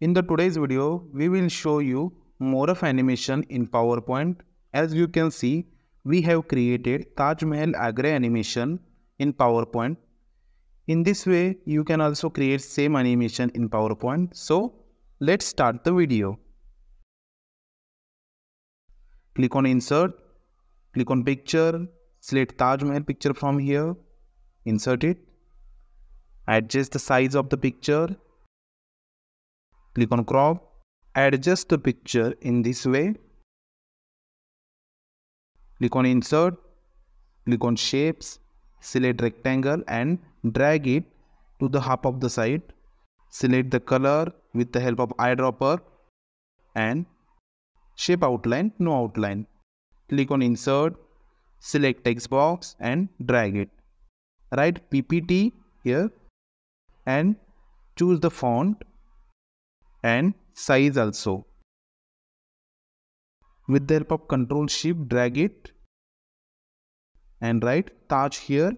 In the today's video, we will show you morph animation in PowerPoint. As you can see, we have created Taj Mahal Agra animation in PowerPoint. In this way, you can also create same animation in PowerPoint. So, let's start the video. Click on Insert, click on Picture, select Taj Mahal picture from here, insert it, adjust the size of the picture, click on Crop, adjust the picture in this way, click on Insert, click on Shapes, select Rectangle and drag it to the half of the side. Select the color with the help of eyedropper and shape outline, no outline. Click on Insert, select text box and drag it. Write PPT here and choose the font and size also. With the help of Control Shift, drag it and write Taj here.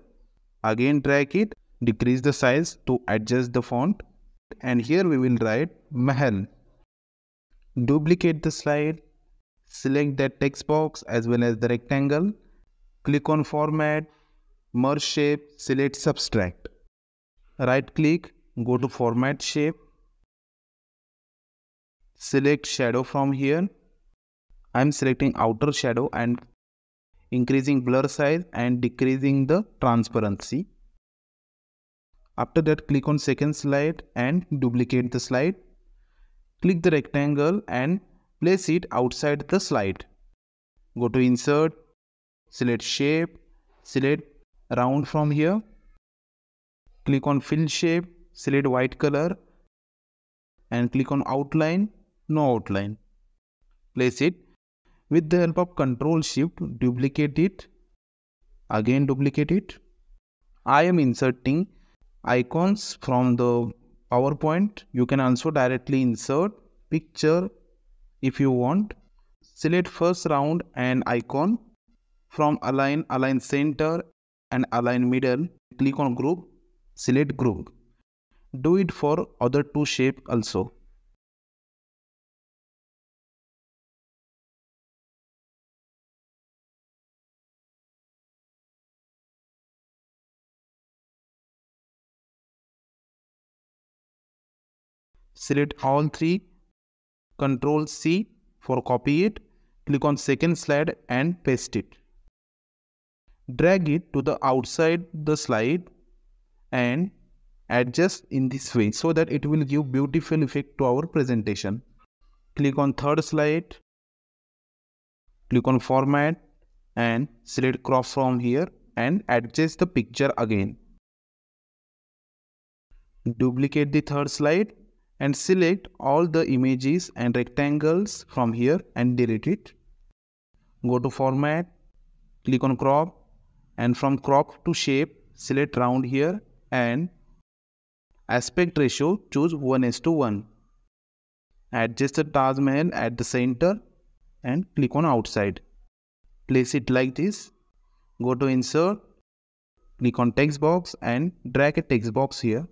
Again drag it, decrease the size to adjust the font and here we will write Mahal. Duplicate the slide, select that text box as well as the rectangle, click on Format, Merge Shape, select Subtract. Right click, go to Format Shape, select Shadow from here. I am selecting outer shadow and increasing blur size and decreasing the transparency. After that click on second slide and duplicate the slide. Click the rectangle and place it outside the slide. Go to insert, select shape, select round from here. Click on fill shape, select white color and click on outline, no outline. Place it with the help of Control Shift, duplicate it. Again duplicate it. I am inserting icons from the PowerPoint. You can also directly insert picture if you want. Select first round and icon. From align, align center and align middle. Click on group, select group. Do it for other two shape also. Select all three control C for copy it click on second slide and paste it. Drag it to the outside the slide and adjust in this way so that it will give beautiful effect to our presentation. Click on third slide click on format and select crop from here and adjust the picture again. Duplicate the third slide and select all the images and rectangles from here and delete it. Go to format, click on crop and from crop to shape select round here and aspect ratio choose 1 is to 1. Adjust the Taj Mahal at the center and click on outside. Place it like this. Go to insert, click on text box and drag a text box here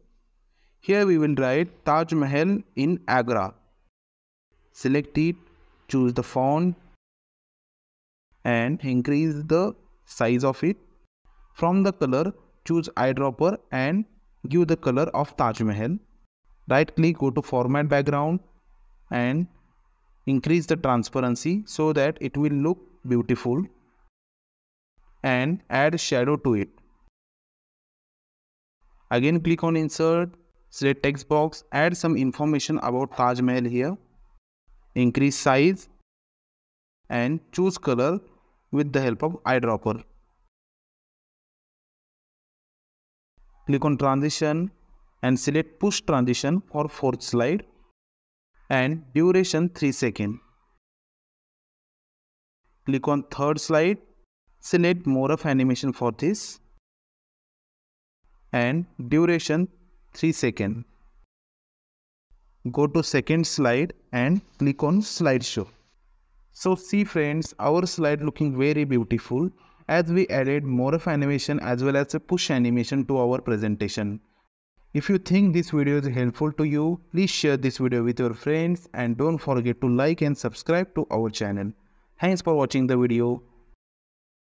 here we will write Taj Mahal in Agra. Select it, choose the font and increase the size of it. From the color, choose eyedropper and give the color of Taj Mahal. Right click, go to format background and increase the transparency so that it will look beautiful and add shadow to it. Again click on insert select text box add some information about Taj Mahal here. Increase size and choose color with the help of eyedropper. Click on transition and select push transition for fourth slide and duration 3 second. Click on third slide select morph animation for this and duration 3 second. Go to second slide and click on slideshow. So see friends, our slide looking very beautiful as we added morph animation as well as a push animation to our presentation. If you think this video is helpful to you, please share this video with your friends and don't forget to like and subscribe to our channel. Thanks for watching the video.